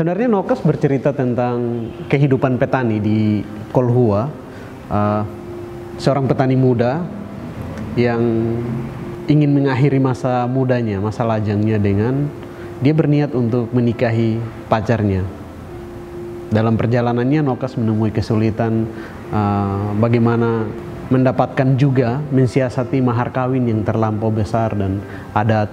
Sebenarnya Nokas bercerita tentang kehidupan petani di Kolhua, uh, seorang petani muda yang ingin mengakhiri masa mudanya, masa lajangnya dengan dia berniat untuk menikahi pacarnya. Dalam perjalanannya Nokas menemui kesulitan uh, bagaimana mendapatkan juga mensiasati mahar kawin yang terlampau besar dan adat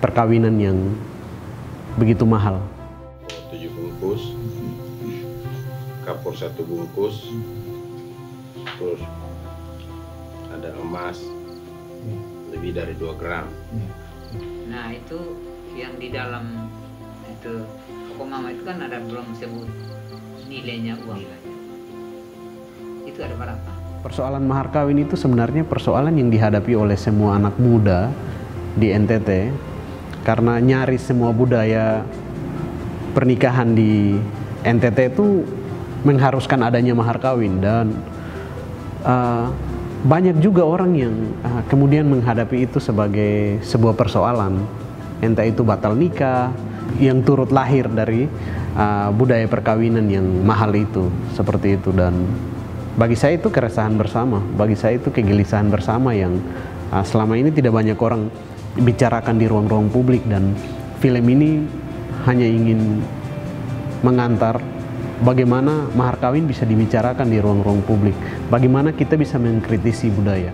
perkawinan yang begitu mahal satu bungkus. Terus ada emas lebih dari 2 gram. Nah itu yang di dalam itu toko mama itu kan ada belum sebut nilainya uang. Itu ada berapa? Persoalan mahar kawin itu sebenarnya persoalan yang dihadapi oleh semua anak muda di NTT karena nyaris semua budaya pernikahan di NTT itu mengharuskan adanya mahar kawin dan uh, banyak juga orang yang uh, kemudian menghadapi itu sebagai sebuah persoalan. Entah itu batal nikah yang turut lahir dari uh, budaya perkawinan yang mahal itu seperti itu. Dan bagi saya itu keresahan bersama bagi saya itu kegelisahan bersama yang uh, selama ini tidak banyak orang bicarakan di ruang-ruang publik. Dan film ini hanya ingin mengantar bagaimana mahar kawin bisa dibicarakan di ruang-ruang publik, bagaimana kita bisa mengkritisi budaya.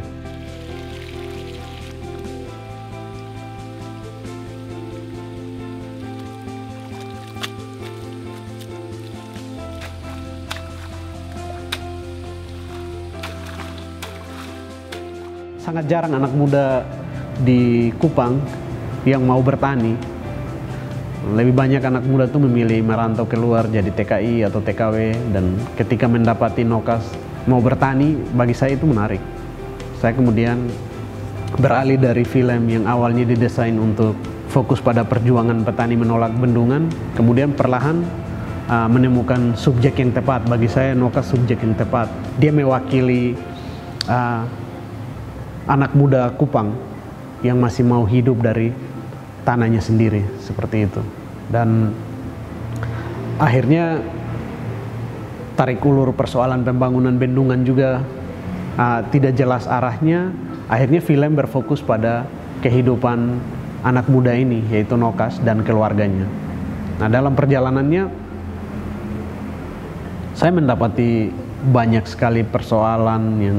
Sangat jarang anak muda di Kupang yang mau bertani lebih banyak anak muda tuh memilih merantau keluar jadi TKI atau TKW dan ketika mendapati nokas mau bertani bagi saya itu menarik. Saya kemudian beralih dari film yang awalnya didesain untuk fokus pada perjuangan petani menolak bendungan kemudian perlahan uh, menemukan subjek yang tepat. Bagi saya nokas subjek yang tepat. Dia mewakili uh, anak muda Kupang yang masih mau hidup dari tanahnya sendiri seperti itu. Dan akhirnya tarik ulur persoalan pembangunan bendungan juga uh, tidak jelas arahnya. Akhirnya film berfokus pada kehidupan anak muda ini yaitu Nokas dan keluarganya. Nah dalam perjalanannya saya mendapati banyak sekali persoalan yang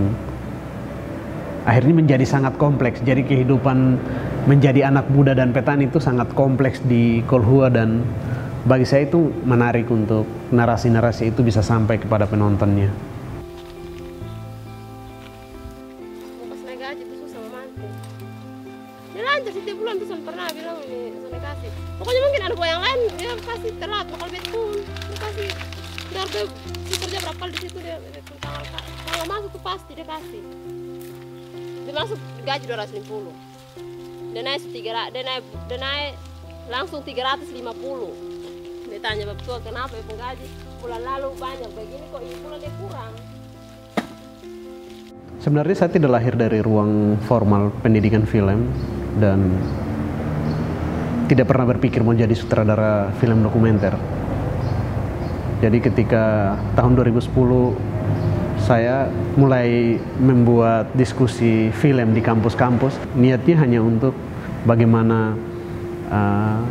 akhirnya menjadi sangat kompleks. Jadi kehidupan menjadi anak muda dan petani itu sangat kompleks di Kolhua dan bagi saya itu menarik untuk narasi-narasi itu bisa sampai kepada penontonnya. Pokoknya mungkin ada yang lain dia pasti telat bakal betul. Dia pasti dia harus kerja berapa kali di situ dia, tanggal kalau masuk tuh pasti dia kasih dia masuk gaji 250 dia naik tiga dia naik naik langsung 350 dia tanya bapak kenapa ya penggaji bulan lalu banyak begini kok ini bulan dia kurang. Sebenarnya saya tidak lahir dari ruang formal pendidikan film dan tidak pernah berpikir mau jadi sutradara film dokumenter. Jadi ketika tahun 2010 saya mulai membuat diskusi film di kampus-kampus. Niatnya hanya untuk bagaimana uh,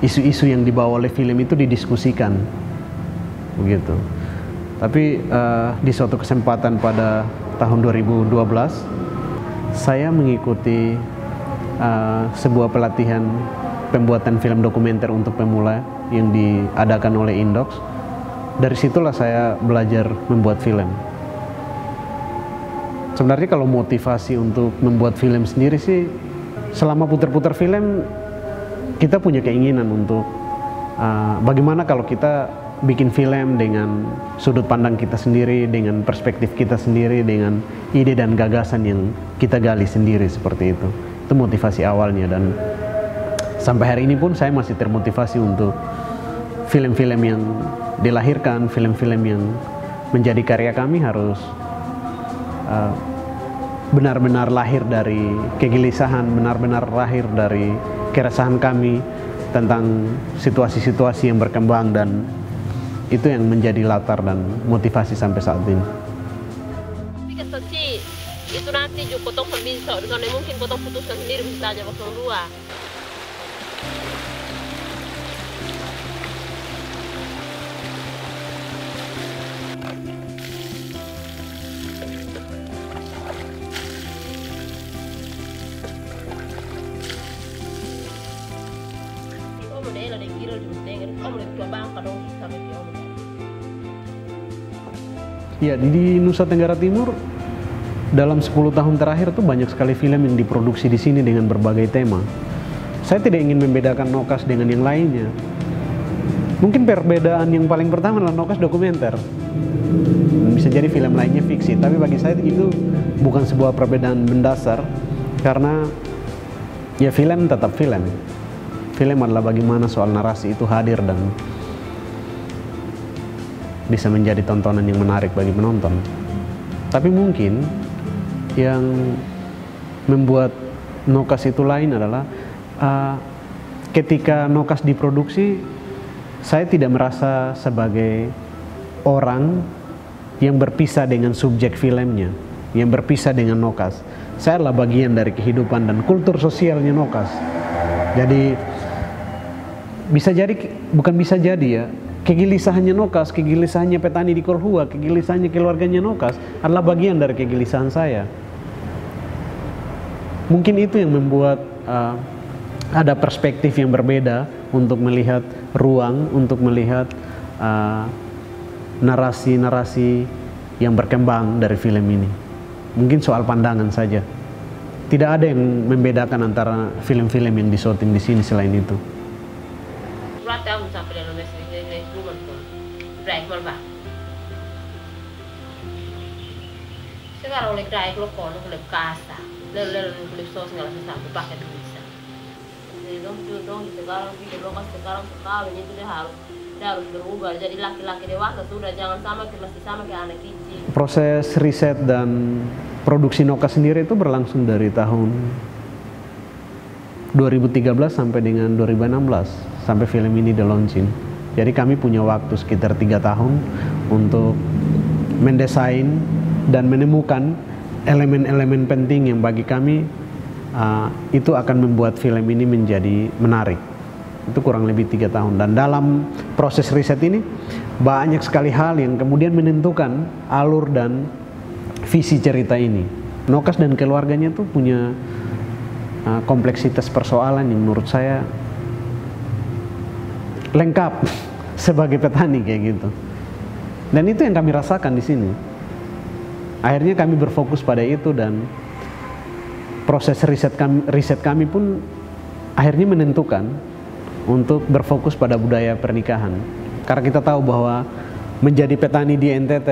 isu-isu uh, yang dibawa oleh film itu didiskusikan. Begitu. Tapi uh, di suatu kesempatan pada tahun 2012 saya mengikuti uh, sebuah pelatihan pembuatan film dokumenter untuk pemula yang diadakan oleh Indox dari situlah saya belajar membuat film. Sebenarnya kalau motivasi untuk membuat film sendiri sih, selama putar-putar film kita punya keinginan untuk uh, bagaimana kalau kita bikin film dengan sudut pandang kita sendiri, dengan perspektif kita sendiri, dengan ide dan gagasan yang kita gali sendiri seperti itu. Itu motivasi awalnya dan sampai hari ini pun saya masih termotivasi untuk film-film yang dilahirkan, film-film yang menjadi karya kami harus uh, benar-benar lahir dari kegelisahan, benar-benar lahir dari keresahan kami tentang situasi-situasi yang berkembang dan itu yang menjadi latar dan motivasi sampai saat ini. Kecil itu nanti juga potong karena mungkin potong putuskan sendiri bisa kosong dua. Ya, di, Nusa Tenggara Timur dalam 10 tahun terakhir tuh banyak sekali film yang diproduksi di sini dengan berbagai tema. Saya tidak ingin membedakan Nokas dengan yang lainnya. Mungkin perbedaan yang paling pertama adalah Nokas dokumenter. Bisa jadi film lainnya fiksi, tapi bagi saya itu bukan sebuah perbedaan mendasar karena ya film tetap film. Film adalah bagaimana soal narasi itu hadir dan bisa menjadi tontonan yang menarik bagi penonton. Tapi mungkin yang membuat Nokas itu lain adalah uh, ketika Nokas diproduksi, saya tidak merasa sebagai orang yang berpisah dengan subjek filmnya, yang berpisah dengan Nokas. Saya adalah bagian dari kehidupan dan kultur sosialnya Nokas. Jadi bisa jadi bukan bisa jadi ya kegelisahannya Nokas, kegelisahannya petani di Kolhua, kegelisahannya keluarganya Nokas adalah bagian dari kegelisahan saya. Mungkin itu yang membuat uh, ada perspektif yang berbeda untuk melihat ruang, untuk melihat uh, narasi-narasi yang berkembang dari film ini. Mungkin soal pandangan saja. Tidak ada yang membedakan antara film-film yang disoting di sini selain itu. Break mal Sekarang oleh break lo kono oleh kasa. Lalu lalu oleh sos nggak sampai pakai bisa. Dong tuh dong sekarang video lo kan sekarang sekali itu dia harus harus berubah jadi laki-laki dewasa sudah jangan sama kayak masih sama kayak anak kecil. Proses riset dan produksi Noka sendiri itu berlangsung dari tahun 2013 sampai dengan 2016 sampai film ini di launching. Jadi kami punya waktu sekitar tiga tahun untuk mendesain dan menemukan elemen-elemen penting yang bagi kami uh, itu akan membuat film ini menjadi menarik. Itu kurang lebih tiga tahun dan dalam proses riset ini banyak sekali hal yang kemudian menentukan alur dan visi cerita ini. Nokas dan keluarganya tuh punya uh, kompleksitas persoalan yang menurut saya lengkap sebagai petani kayak gitu. Dan itu yang kami rasakan di sini. Akhirnya kami berfokus pada itu dan proses riset kami, riset kami pun akhirnya menentukan untuk berfokus pada budaya pernikahan. Karena kita tahu bahwa menjadi petani di NTT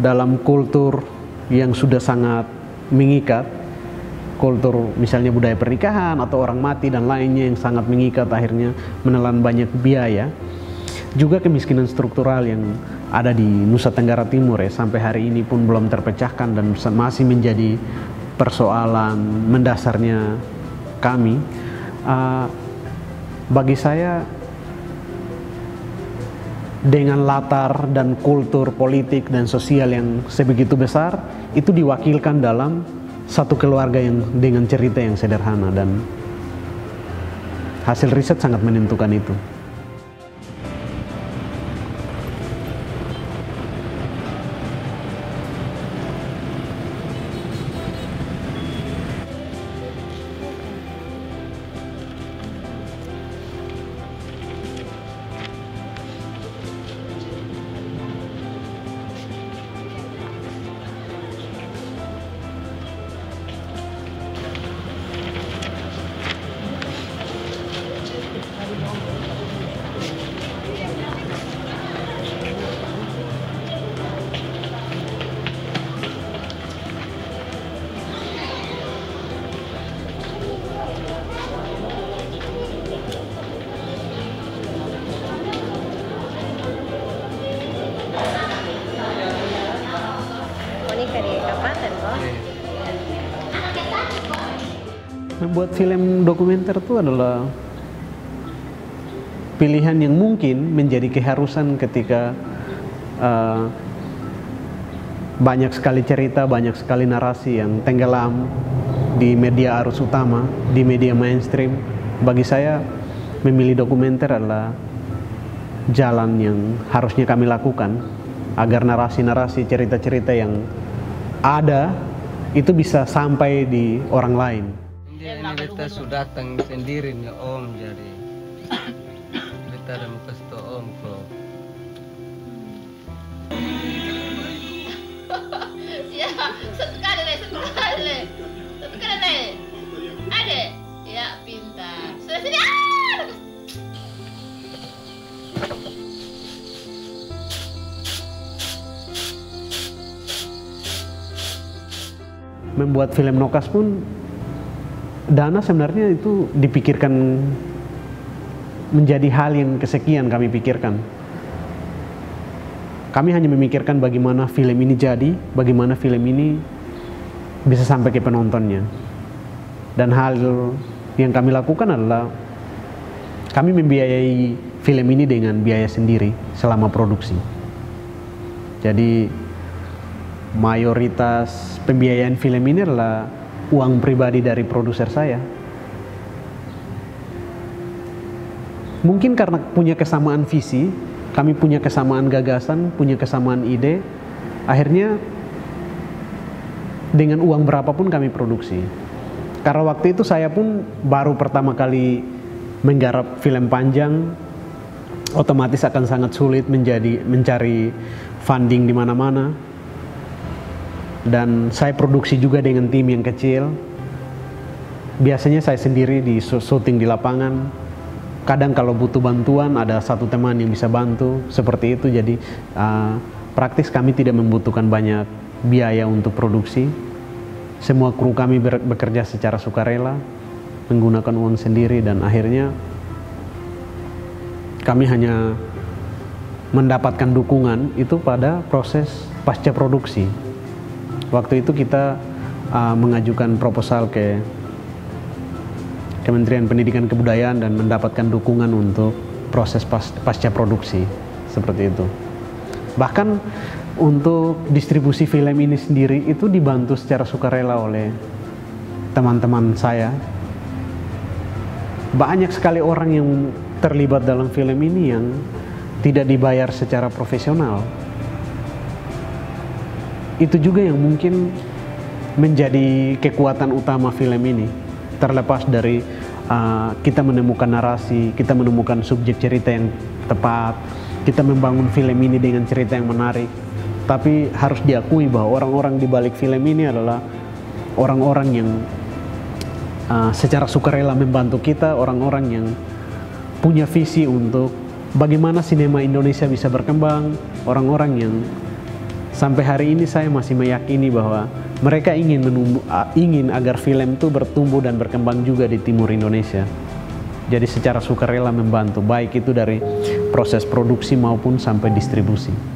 dalam kultur yang sudah sangat mengikat, kultur misalnya budaya pernikahan atau orang mati dan lainnya yang sangat mengikat akhirnya menelan banyak biaya. Juga kemiskinan struktural yang ada di Nusa Tenggara Timur ya sampai hari ini pun belum terpecahkan dan masih menjadi persoalan mendasarnya kami. Uh, bagi saya dengan latar dan kultur politik dan sosial yang sebegitu besar itu diwakilkan dalam satu keluarga yang dengan cerita yang sederhana dan hasil riset sangat menentukan itu. Membuat film dokumenter itu adalah pilihan yang mungkin menjadi keharusan ketika uh, banyak sekali cerita, banyak sekali narasi yang tenggelam di media arus utama, di media mainstream. Bagi saya, memilih dokumenter adalah jalan yang harusnya kami lakukan agar narasi-narasi, cerita-cerita yang ada itu bisa sampai di orang lain. Kita sudah datang sendiri nih Om jadi kita ada mau kasih tau Om kok Ya, satu kali deh, satu kali deh. Satu kali deh. Ada? Ya, pintar. Sudah sini. Ah! Membuat film Nokas pun dana sebenarnya itu dipikirkan menjadi hal yang kesekian kami pikirkan. Kami hanya memikirkan bagaimana film ini jadi, bagaimana film ini bisa sampai ke penontonnya. Dan hal yang kami lakukan adalah kami membiayai film ini dengan biaya sendiri selama produksi. Jadi mayoritas pembiayaan film ini adalah uang pribadi dari produser saya. Mungkin karena punya kesamaan visi, kami punya kesamaan gagasan, punya kesamaan ide, akhirnya dengan uang berapapun kami produksi. Karena waktu itu saya pun baru pertama kali menggarap film panjang, otomatis akan sangat sulit menjadi mencari funding di mana-mana. Dan saya produksi juga dengan tim yang kecil. Biasanya saya sendiri di syuting di lapangan, kadang kalau butuh bantuan ada satu teman yang bisa bantu. Seperti itu. Jadi uh, praktis kami tidak membutuhkan banyak biaya untuk produksi. Semua kru kami bekerja secara sukarela menggunakan uang sendiri dan akhirnya kami hanya mendapatkan dukungan itu pada proses pasca produksi waktu itu kita uh, mengajukan proposal ke Kementerian Pendidikan Kebudayaan dan mendapatkan dukungan untuk proses pas, pasca produksi seperti itu. Bahkan untuk distribusi film ini sendiri itu dibantu secara sukarela oleh teman-teman saya. Banyak sekali orang yang terlibat dalam film ini yang tidak dibayar secara profesional. Itu juga yang mungkin menjadi kekuatan utama film ini terlepas dari uh, kita menemukan narasi, kita menemukan subjek cerita yang tepat, kita membangun film ini dengan cerita yang menarik. Tapi harus diakui bahwa orang-orang di balik film ini adalah orang-orang yang uh, secara sukarela membantu kita, orang-orang yang punya visi untuk bagaimana sinema Indonesia bisa berkembang, orang-orang yang sampai hari ini saya masih meyakini bahwa mereka ingin menumbuh, ingin agar film itu bertumbuh dan berkembang juga di timur Indonesia. Jadi secara sukarela membantu baik itu dari proses produksi maupun sampai distribusi.